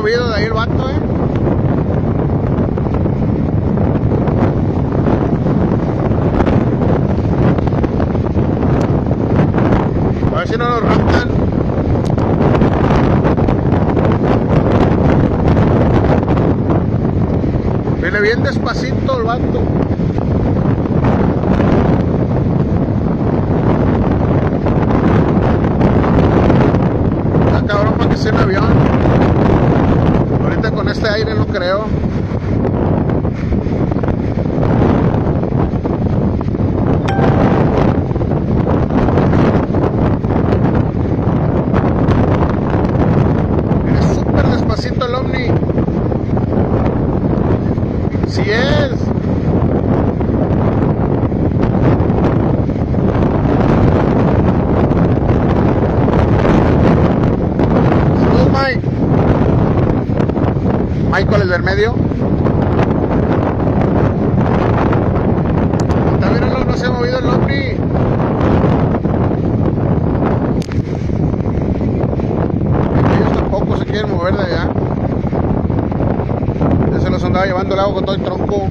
volando, ¿eh? A ver si no lo raptan. Viene bien despacito el vato. Está cabrón para que sea un avión. Este aire no creo. Viene súper despacito el ovni. Sí es. Michael, el del medio. Míralo, no se ha movido el ovni. Ellos tampoco se quieren mover de allá. Ya se los andaba llevando el agua con todo el tronco.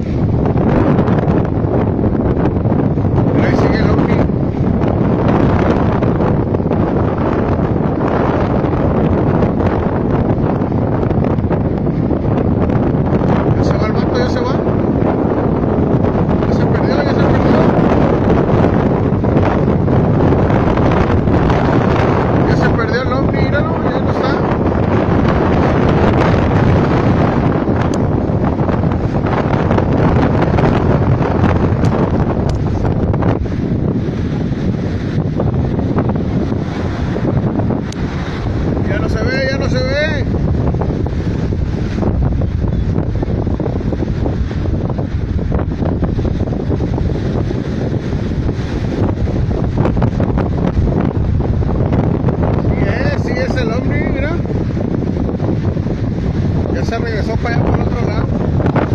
se regresó para allá por otro lado.